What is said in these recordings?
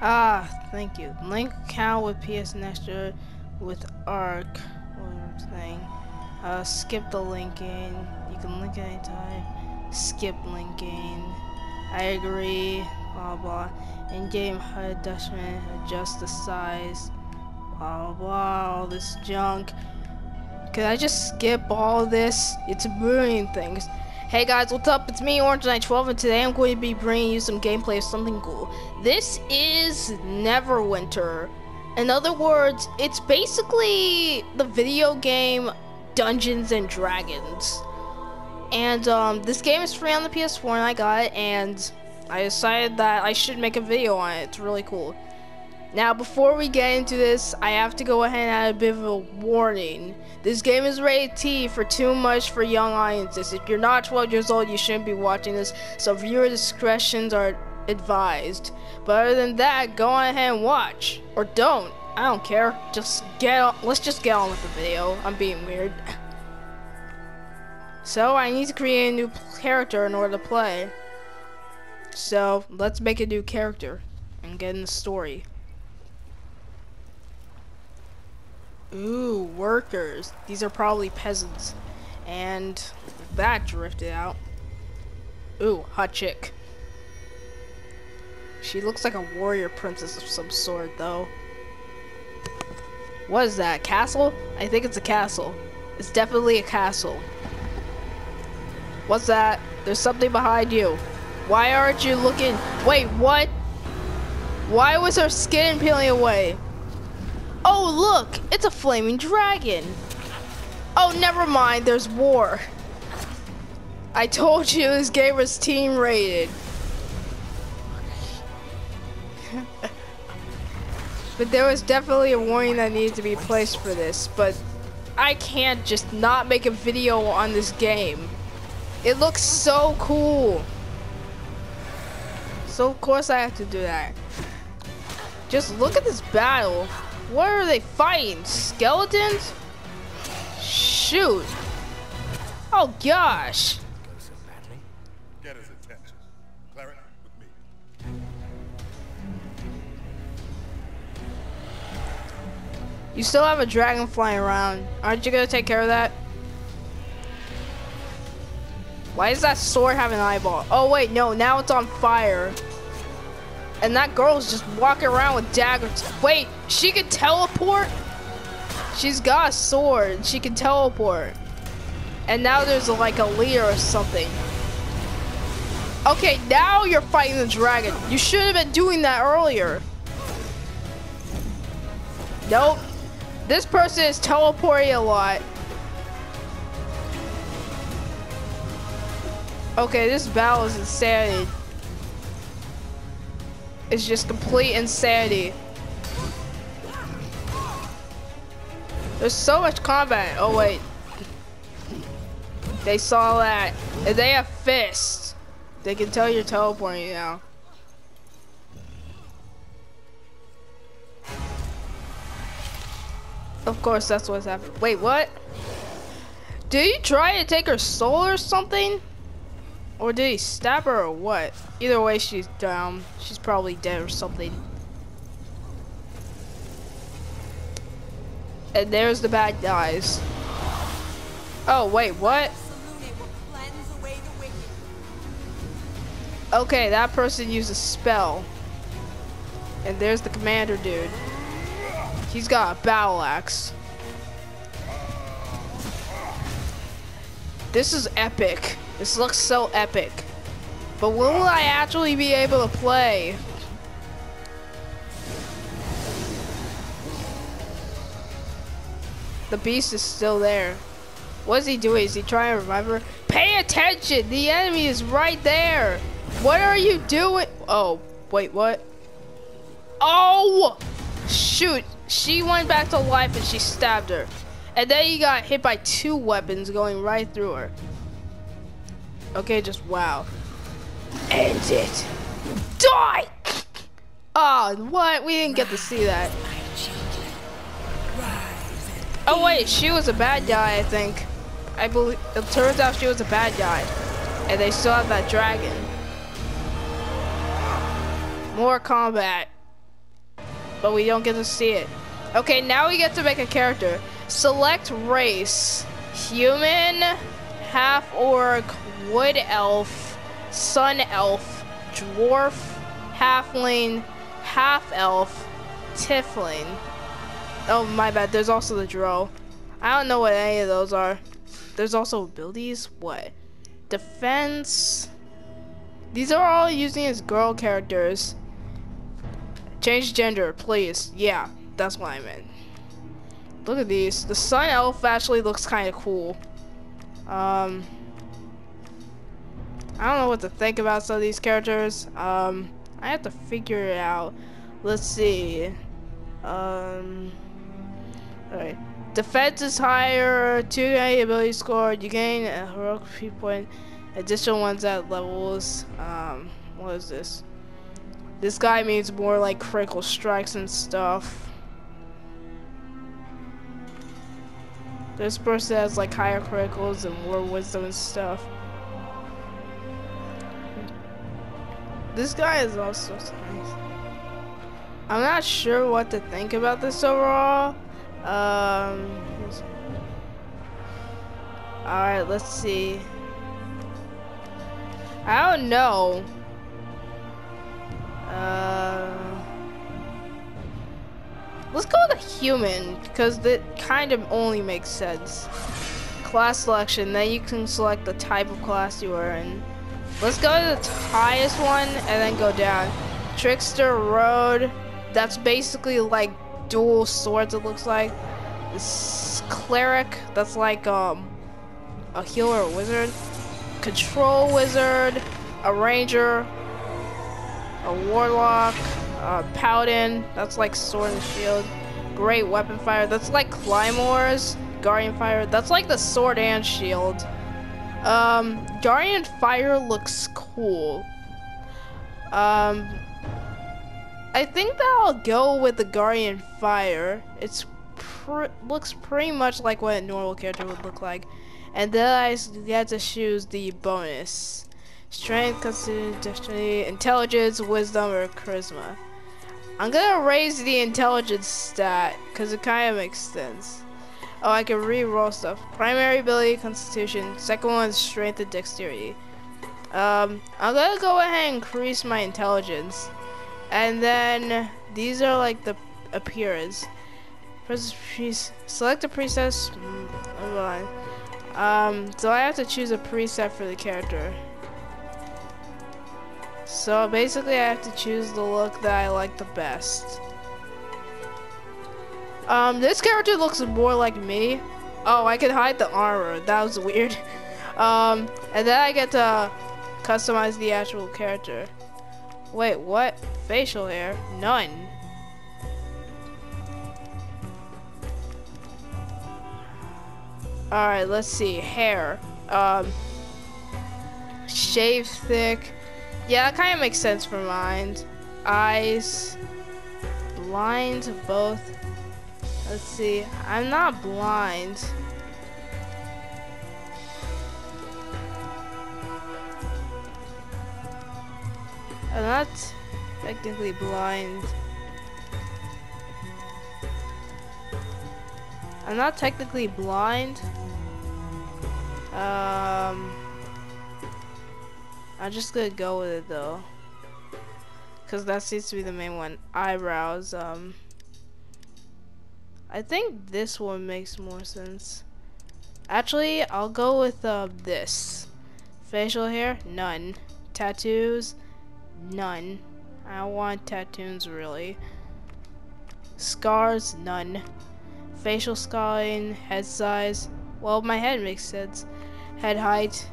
Ah, thank you. Link account with PS Extra with ARC. Saying? Uh, skip the linking. You can link anytime. Skip linking. I agree. Blah blah. In-game HUD adjustment. Adjust the size. Blah blah. All this junk. Could I just skip all this? It's million things. Hey guys, what's up? It's me, Orange Knight 12, and today I'm going to be bringing you some gameplay of something cool. This is Neverwinter. In other words, it's basically the video game Dungeons and Dragons. And um, this game is free on the PS4, and I got it, and I decided that I should make a video on it. It's really cool. Now, before we get into this, I have to go ahead and add a bit of a warning. This game is rated T for too much for young audiences. If you're not 12 years old, you shouldn't be watching this, so viewer discretions are advised. But other than that, go on ahead and watch. Or don't. I don't care. Just get on, let's just get on with the video. I'm being weird. So, I need to create a new character in order to play. So, let's make a new character and get in the story. Ooh, workers. These are probably peasants. And that drifted out. Ooh, hot chick. She looks like a warrior princess of some sort, though. What is that, castle? I think it's a castle. It's definitely a castle. What's that? There's something behind you. Why aren't you looking? Wait, what? Why was her skin peeling away? Oh, look! It's a flaming dragon! Oh, never mind, there's war. I told you this game was team rated. but there was definitely a warning that needed to be placed for this, but I can't just not make a video on this game. It looks so cool. So of course I have to do that. Just look at this battle. What are they fighting? Skeletons? Shoot. Oh gosh. You still have a dragon flying around. Aren't you gonna take care of that? Why does that sword have an eyeball? Oh wait, no, now it's on fire. And that girl's just walking around with daggers. Wait, she can teleport? She's got a sword. She can teleport. And now there's like a leader or something. Okay, now you're fighting the dragon. You should have been doing that earlier. Nope. This person is teleporting a lot. Okay, this battle is insanity. It's just complete insanity. There's so much combat. Oh wait. They saw that. And they have fists. They can tell you're teleporting now. Of course, that's what's happening. Wait, what? Did you try to take her soul or something? Or did he stab her or what? Either way, she's down. She's probably dead or something. And there's the bad guys. Oh, wait, what? Okay, that person used a spell. And there's the commander dude. He's got a battle axe. This is epic. This looks so epic. But when will I actually be able to play? The beast is still there. What is he doing? Is he trying to revive her? Pay attention! The enemy is right there! What are you doing? Oh, wait, what? Oh! Shoot! She went back to life and she stabbed her. And then he got hit by two weapons going right through her. Okay, just wow. End it. Die! Oh, what? We didn't get to see that. Oh wait, she was a bad guy, I think. I believe it turns out she was a bad guy. And they still have that dragon. More combat. but we don't get to see it. Okay, now we get to make a character. Select race. Human, half orc, wood elf, sun elf, dwarf, halfling, half elf, tiefling. Oh, my bad. There's also the drow. I don't know what any of those are. There's also abilities. What? Defense. These are all using as girl characters. Change gender, please. Yeah, that's what I meant. Look at these. The sun elf actually looks kind of cool. Um, I don't know what to think about some of these characters. Um, I have to figure it out. Let's see. Um, alright. Defense is higher, 2 ability score, you gain a heroic point, additional ones at levels. Um, what is this? This guy means more like critical strikes and stuff. This person has like higher criticals and more wisdom and stuff. This guy is also nice. I'm not sure what to think about this overall. Um, Alright, let's see. I don't know. Uh, let's go with a human, because that kind of only makes sense. Class selection, then you can select the type of class you are in. Let's go to the highest one, and then go down. Trickster Rogue, that's basically like dual swords it looks like. This Cleric, that's like um, a healer or wizard. Control Wizard, a Ranger, a Warlock, a Paladin, that's like Sword and Shield. Great Weapon Fighter, that's like Claymores. Guardian Fighter, that's like the Sword and Shield. Um, Guardian Fighter looks cool. Um, I think that I'll go with the Guardian Fighter. It's pr looks pretty much like what a normal character would look like. And then I get to choose the bonus. Strength, constitution, intelligence, wisdom, or charisma. I'm gonna raise the intelligence stat, because it kind of makes sense. Oh, I can re-roll stuff. Primary ability, constitution. Second one is strength and dexterity. Um, I'm gonna go ahead and increase my intelligence. And then, these are like the appearance. Select a preset. On. Um, so I have to choose a preset for the character. So basically I have to choose the look that I like the best. Um, this character looks more like me. Oh, I can hide the armor. That was weird. Um, and then I get to customize the actual character. Wait, what? Facial hair? None. Alright, let's see. Hair. Um, shave thick. Yeah, that kind of makes sense for mine. Eyes. Blind, both. Let's see. I'm not blind. I'm not technically blind. I'm not technically blind. Um, I'm just gonna go with it though. Cause that seems to be the main one. Eyebrows, um, I think this one makes more sense. Actually, I'll go with uh, this. Facial hair, none. Tattoos, none. I don't want tattoos really. Scars, none. Facial scarring, head size. Well, my head makes sense. Head height.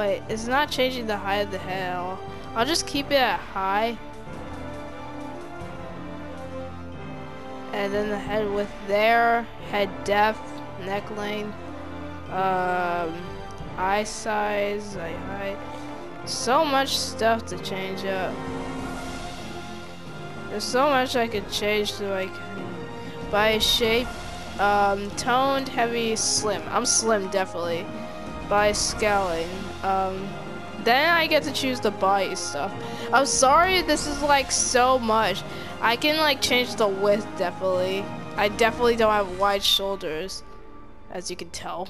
Wait, it's not changing the height of the I'll, I'll just keep it at high. And then the head width there, head depth, neck length, um, eye size, eye height. So much stuff to change up. There's so much I could change to like body shape. Um, toned, heavy, slim. I'm slim, definitely. By scaling. Um, then I get to choose the body stuff. I'm sorry this is like so much. I can like change the width, definitely. I definitely don't have wide shoulders, as you can tell.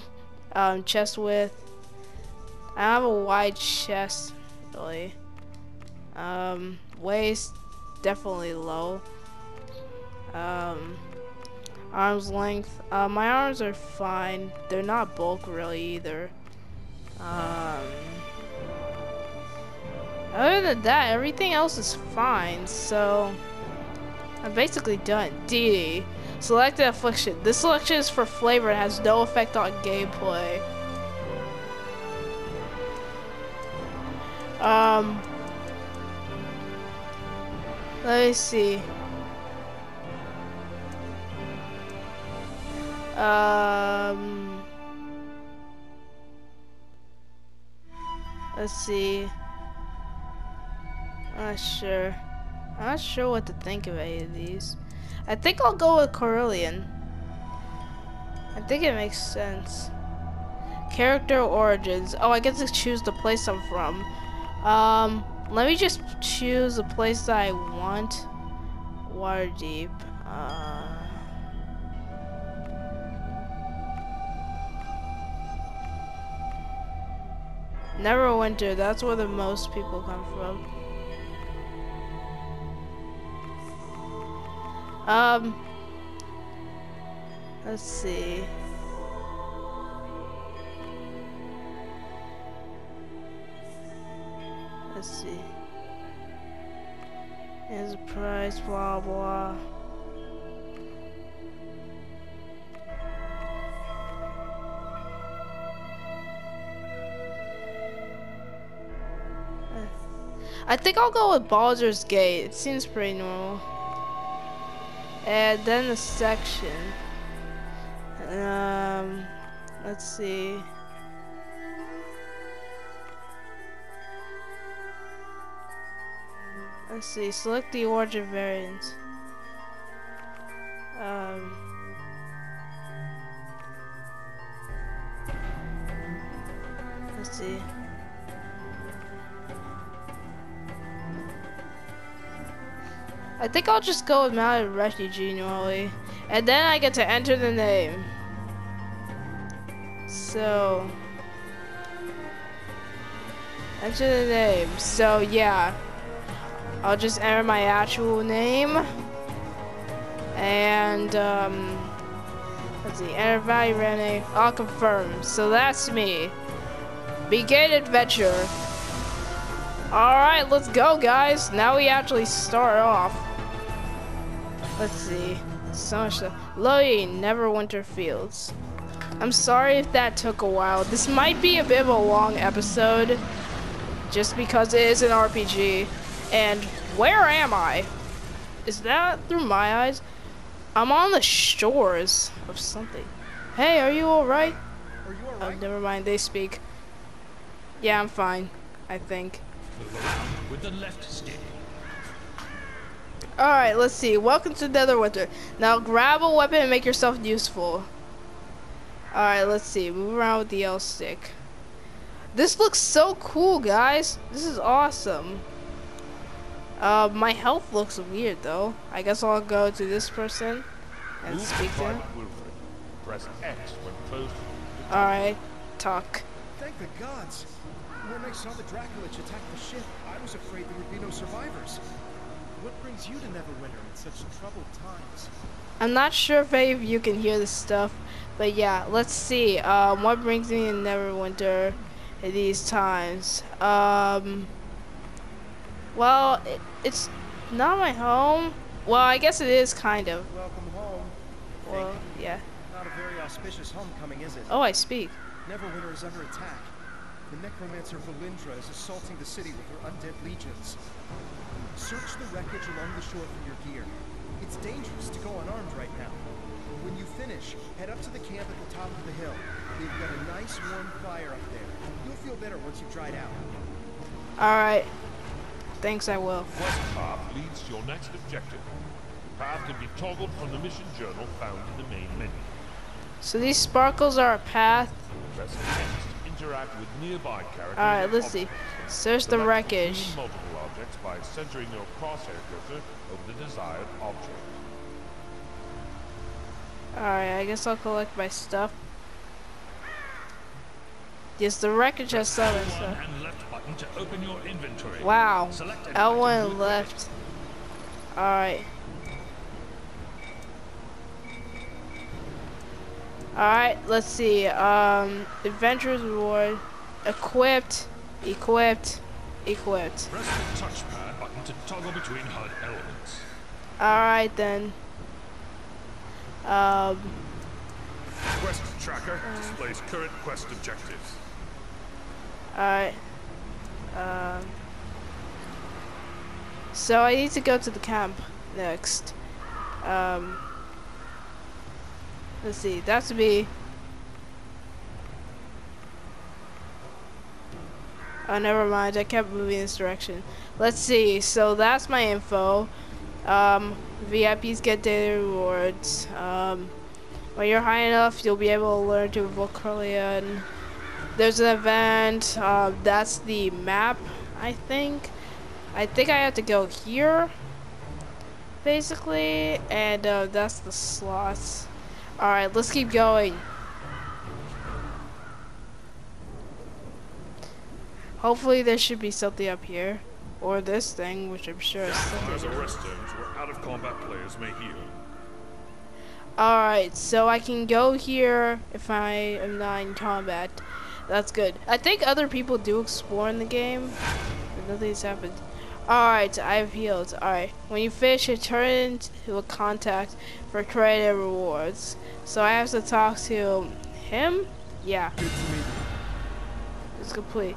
Um, chest width. I have a wide chest, really. Um, waist, definitely low. Um, arms length. Uh, my arms are fine. They're not bulk really either. Um, other than that, everything else is fine. So, I'm basically done. DD. Select affliction. This selection is for flavor and has no effect on gameplay. Um, let me see. Um, let's see. I'm not sure. I'm not sure what to think of any of these. I think I'll go with Corellian. I think it makes sense. Character origins. Oh, I get to choose the place I'm from. Um, let me just choose the place that I want. Waterdeep. Uh, Neverwinter, that's where the most people come from. Um, let's see. Let's see. Here's a price, blah blah. I think I'll go with Baldur's Gate. It seems pretty normal. And then the section. Um, let's see. Let's see, select the origin variant. I think I'll just go with Mounted Refugee normally. And then I get to enter the name. So... Enter the name. So, yeah. I'll just enter my actual name. And, um... Let's see. Enter value Rene. I'll confirm. So that's me. Begin adventure. Alright, let's go, guys. Now we actually start off. Let's see. So much stuff. Loading Neverwinter Fields. I'm sorry if that took a while. This might be a bit of a long episode. Just because it is an RPG. And where am I? Is that through my eyes? I'm on the shores of something. Hey, are you alright? Are you Oh, never mind. They speak. Yeah, I'm fine. I think. with the left stick. Alright, let's see. Welcome to Netherwinter. Now grab a weapon and make yourself useful. Alright, let's see. Move around with the L stick. This looks so cool, guys. This is awesome. Uh, my health looks weird, though. I guess I'll go to this person and Move speak to him. Private Press X when close Alright, talk. Thank the gods. When I saw the Dracolich attack the ship, I was afraid there would be no survivors. What brings you to Neverwinter in such troubled times? I'm not sure if any of you can hear this stuff, but yeah, let's see. Um, what brings me in Neverwinter in these times? Um, well, it, it's not my home. Well, I guess it is kind of. Welcome home. Well, yeah. Not a very auspicious homecoming, is it? Oh, I speak. Neverwinter is under attack. The necromancer Valindra is assaulting the city with her undead legions. Search the wreckage along the shore for your gear. It's dangerous to go unarmed right now. When you finish, head up to the camp at the top of the hill. They've got a nice warm fire up there. You'll feel better once you've dried out. Alright. Thanks, I will. Quest path leads to your next objective. The path can be toggled from the mission journal found in the main menu. So these sparkles are a path. Press X interact with nearby characters. Alright, let's see. Search the Select wreckage. Objects by centering your crosshair cursor over the desired object. Alright, I guess I'll collect my stuff. Yes, the wreckage has and stuff. L1 and left button to open your inventory. Wow. Select an L1 and left. Alright. Alright, let's see. Um, Adventurers Reward. Equipped. Equipped. Equipped. Press the touchpad button to toggle between HUD elements. Alright then. Um, Quest tracker displays current quest objectives. alright. Um, so I need to go to the camp next. Um, let's see. That's me. Oh, never mind. I kept moving this direction. Let's see. So that's my info. Um, VIPs get daily rewards. Um, when you're high enough, you'll be able to learn to invoke There's an event. Um, that's the map, I think. I think I have to go here, basically, and uh, that's the slots. All right, let's keep going. Hopefully, there should be something up here, or this thing, which I'm sure is something. or rest zones where out of combat players may heal. Alright, so I can go here if I am not in combat. That's good. I think other people do explore in the game, but nothing's happened. Alright, I've healed. Alright, when you finish, you turn into a contact for credit rewards. So I have to talk to him? Yeah, Good to meet you. it's complete.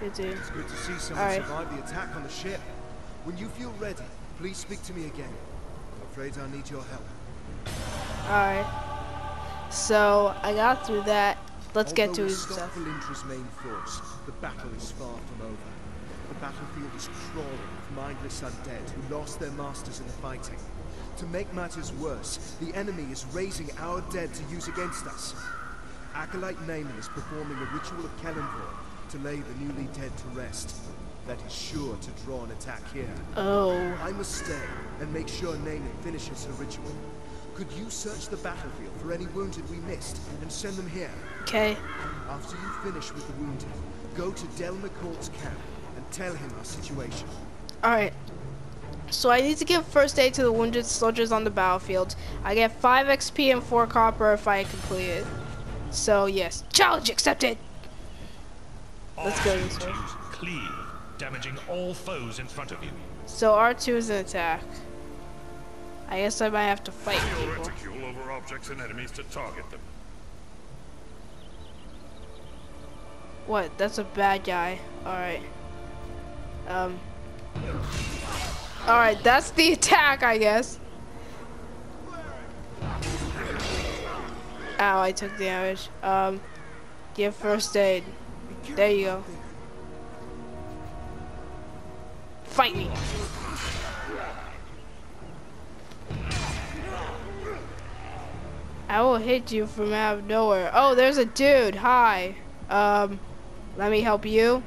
Good dude. It's good to see someone Alright. survive the attack on the ship. When you feel ready, please speak to me again. I'm afraid I need your help. Alright. So, I got through that. Let's get to his stuff. Valindra's main force, the battle is far from over. The battlefield is crawling with mindless undead who lost their masters in the fighting. To make matters worse, the enemy is raising our dead to use against us. Acolyte Naaman is performing a ritual of Kelemvor to lay the newly dead to rest. That is sure to draw an attack here. Oh. I must stay and make sure Naaman finishes her ritual. Could you search the battlefield for any wounded we missed and send them here? Okay. After you finish with the wounded, go to Del McCourt's camp and tell him our situation. Alright. So I need to give first aid to the wounded soldiers on the battlefield. I get 5 XP and 4 copper if I complete it. So yes. Challenge accepted! Let's go this way. Cleave, damaging all foes in front of you. So R2 is an attack. I guess I might have to fight Your people. over objects and enemies to target them. What? That's a bad guy. Alright. Um. Alright, that's the attack, I guess. Ow, I took damage. Um, give first aid. There you go. Fight me. I will hit you from out of nowhere. Oh, there's a dude. Hi. Um, let me help you.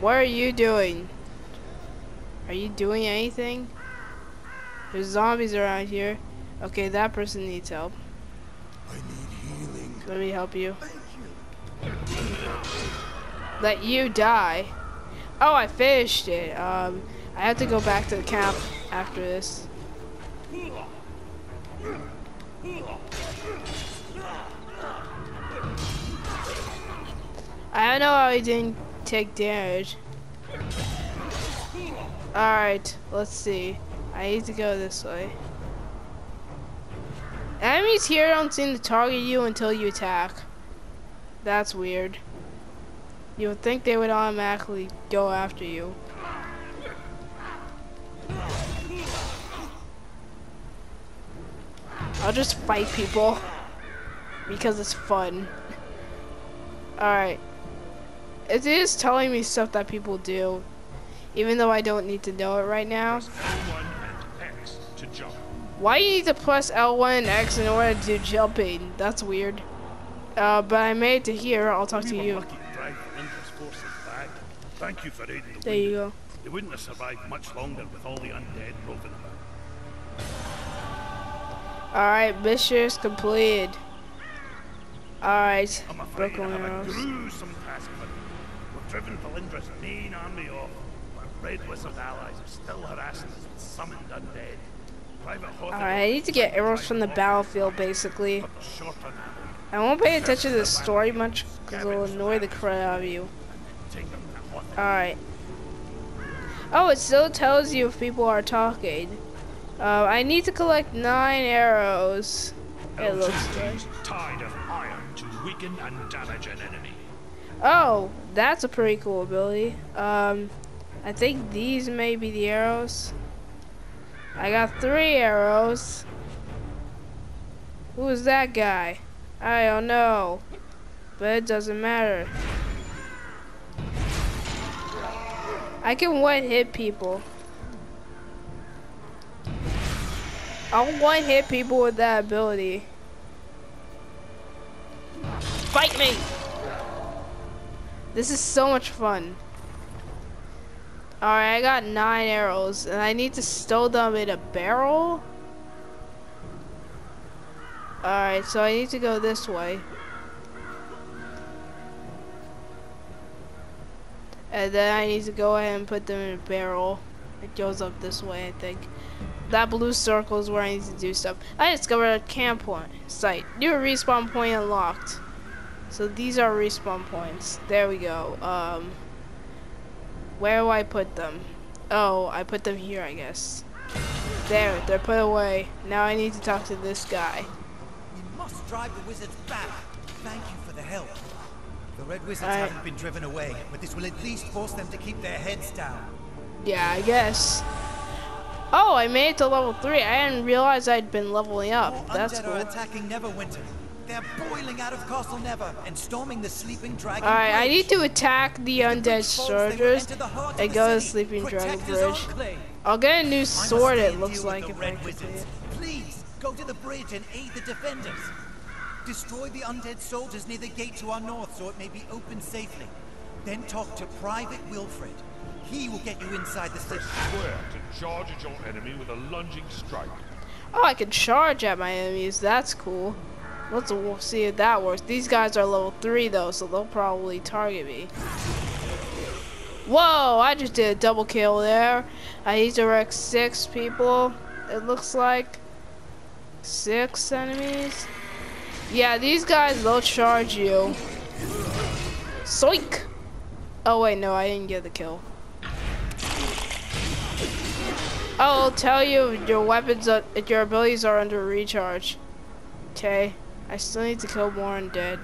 What are you doing? Are you doing anything? There's zombies around here. Okay, that person needs help. I need healing. Let me help you. Let you die. Oh, I finished it. Um, I have to go back to the camp after this. I don't know how he didn't take damage. Alright, let's see. I need to go this way. Enemies here don't seem to target you until you attack. That's weird. You would think they would automatically go after you. I'll just fight people because it's fun. Alright. It is telling me stuff that people do, even though I don't need to know it right now. Press L1 and X to jump. Why you need to press L1 and X in order to do jumping? That's weird. Uh, but I made it to here. I'll talk We to you. lucky Thank you for aiding the There you go. They wouldn't have survived much longer with all the undead roving about. Alright, mission's completed. Alright, have arrows. gruesome task for. We've driven Valindra's main army off, but Red Wizard's allies are still harassing us with summoned undead. Alright, I need to get arrows from the battlefield, basically. but they're short on ammo. I won't pay attention to the story much, because it'll annoy the crap out of you. Take them to Hother. Alright. Oh, it still tells you if people are talking. Uh, I need to collect nine arrows. It looks. Use Tide of Iron to weaken and damage an enemy. Oh, that's a pretty cool ability. Um, I think these may be the arrows. I got three arrows. Who is that guy? I don't know. But it doesn't matter. I can one hit people. I'll one hit people with that ability. Fight me! This is so much fun. Alright, I got nine arrows, and I need to stow them in a barrel? Alright, so I need to go this way. And then I need to go ahead and put them in a barrel. It goes up this way, I think. That blue circle is where I need to do stuff. I discovered a camp point site. New respawn point unlocked. So these are respawn points. There we go. Um, where do I put them? Oh, I put them here, I guess. There, they're put away. Now I need to talk to this guy. You must drive the wizards back. Thank you for the help. The red wizards I- haven't been driven away, but this will at least force them to keep their heads down. Yeah, I guess. Oh, I made it to level 3. I didn't realize I'd been leveling More up. That's undead cool. are attacking Neverwinter. They're boiling out of Castle Never and storming the Sleeping Dragon Alright, I need to attack the undead bridge falls, they will soldiers and go to. Sleeping Dragon Bridge. I'll get a new sword, it looks like, if I Red complete Wizards. it. Please, go to the bridge and aid the defenders. Destroy the undead soldiers near the gate to our north so it may be opened safely. Then talk to Private Wilfred. He will get you inside the city. Square to charge at your enemy with a lunging strike. Oh, I can charge at my enemies. That's cool. Let's w- see if that works. These guys are level 3 though, so they'll probably target me. Whoa, I just did a double kill there. I need to wreck 6 people. It looks like 6 enemies. Yeah, these guys, they'll charge you. Soink! Oh wait, no, I didn't get the kill. I'll tell you your weapons, your abilities are under recharge. Okay, I still need to kill more undead.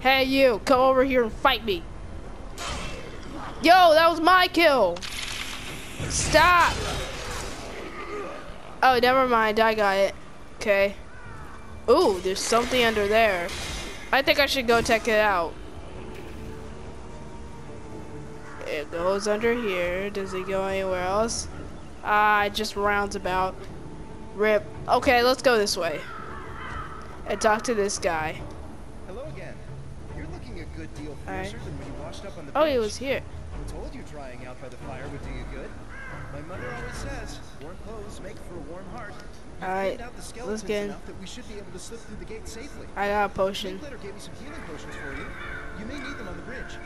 Hey you, come over here and fight me. Yo, that was my kill. Stop. Oh, never mind, I got it. Okay. Ooh, there's something under there. I think I should go check it out. It goes under here. Does it go anywhere else? Ah, it just rounds about. Rip. Okay, let's go this way. And talk to this guy. Hello again. You're looking a good deal Alright. fiercer than when you washed up on the Oh, he was here. I told you drying out by the fire would do you good. My mother always says, warm clothes make for a warm heart. You Alright, cleaned out the let's get in. that we should be able to slip through the gate safely. I got a potion. Linkletter gave me some healing potions for you. You may need them on the bridge.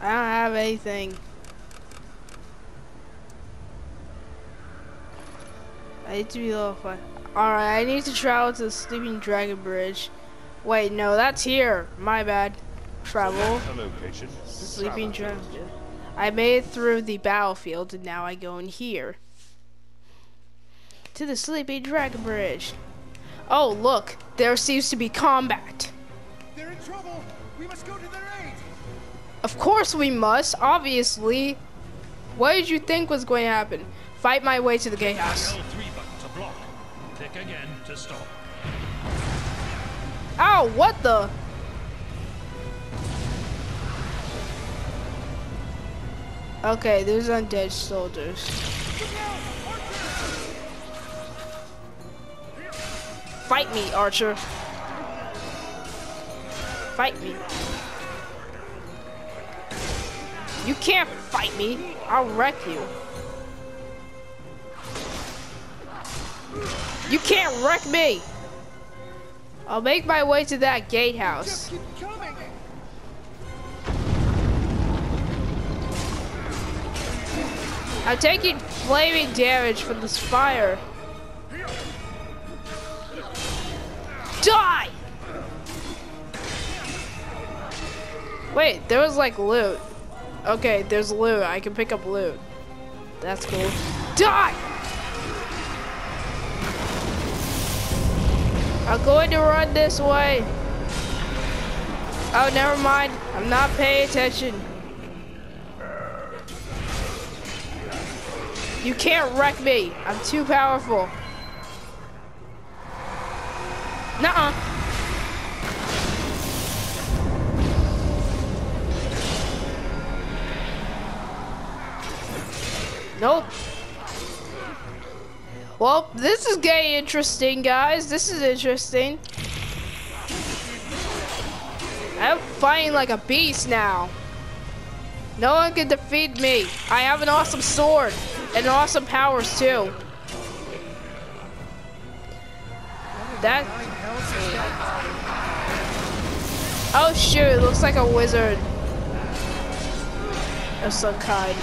I don't have anything. I need to be level 5. Alright, I need to travel to the Sleeping Dragon Bridge. Wait, no, that's here. My bad. Travel. A Sleeping Dragon. I made it through the battlefield and now I go in here. To the Sleepy Dragon Bridge. Oh, look. There seems to be combat. They're in trouble! We must go to their aid! Of course we must, obviously. What did you think was going to happen? Fight my way to the gatehouse. L3 button to block. Click again to stop. Ow, what the? Okay, there's undead soldiers. Fight me, Archer. Fight me. You can't fight me. I'll wreck you. You can't wreck me. I'll make my way to that gatehouse. I'm taking flaming damage from this fire. Die! Wait, there was like loot. Okay, there's loot. I can pick up loot. That's cool. Die! I'm going to run this way. Oh, never mind. I'm not paying attention. You can't wreck me. I'm too powerful. Nuh-uh. Nope. Well, this is getting interesting, guys. This is interesting. I'm fighting like a beast now. No one can defeat me. I have an awesome sword and awesome powers too. That. Oh shoot! It looks like a wizard of some kind.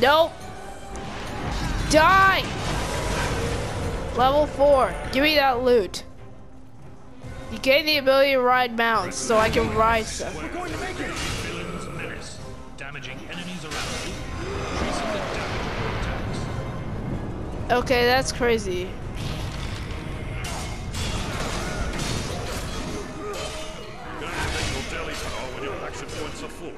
Nope. Die! Level 4. Give me that loot. You gain the ability to ride mounts, so I can ride stuff. We're going to make it! Villain's menace, damaging points are full.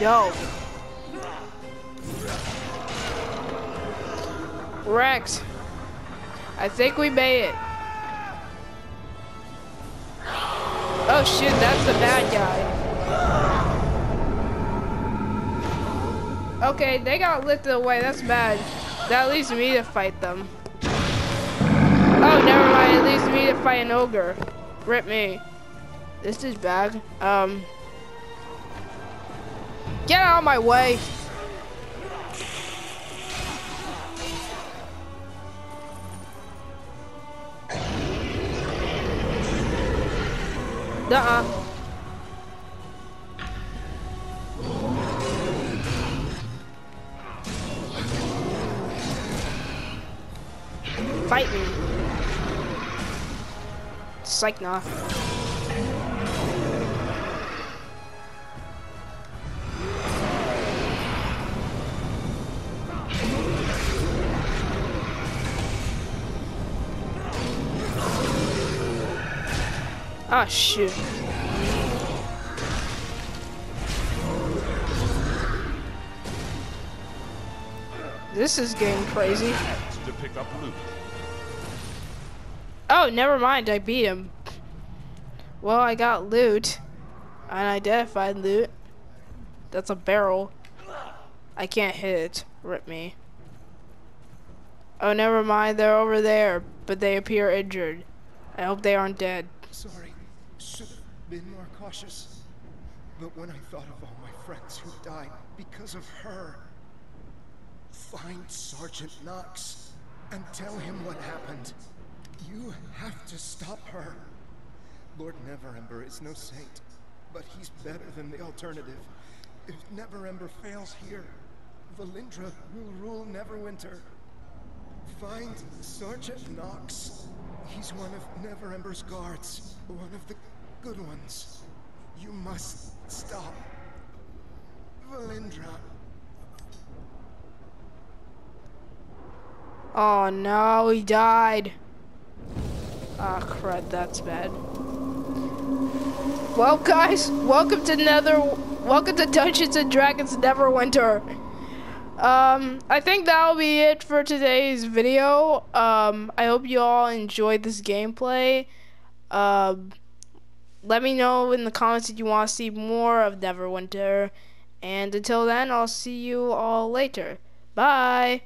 Yo. Rex. I think we made it. Oh shit, that's the bad guy. Okay, they got lifted away. That's bad. That leaves me to fight them. Oh, never mind. It leaves me to fight an ogre. Rip me. This is bad. Um. Get out of my way. Nuh-uh. Psych nah. Ah, shoot. This is getting crazy. To pick up loot. Oh, never mind. I beat him. Well, I got loot. Unidentified loot. That's a barrel. I can't hit it. Rip me. Oh, never mind. They're over there, but they appear injured. I hope they aren't dead. Sorry, should have been more cautious. But when I thought of all my friends who died because of her, find Sergeant Knox and tell him what happened. Have to stop her. Lord Neverember is no saint, but he's better than the alternative. If Neverember fails here, Valindra will rule Neverwinter. Find Sergeant Knox. He's one of Neverember's guards, one of the good ones. You must stop Valindra. Oh no, he died. Ah, crud, that's bad. Well, guys, welcome to Nether. Welcome to Dungeons and Dragons Neverwinter. Um, I think that'll be it for today's video. Um, I hope you all enjoyed this gameplay. Um, let me know in the comments if you want to see more of Neverwinter. And until then, I'll see you all later. Bye.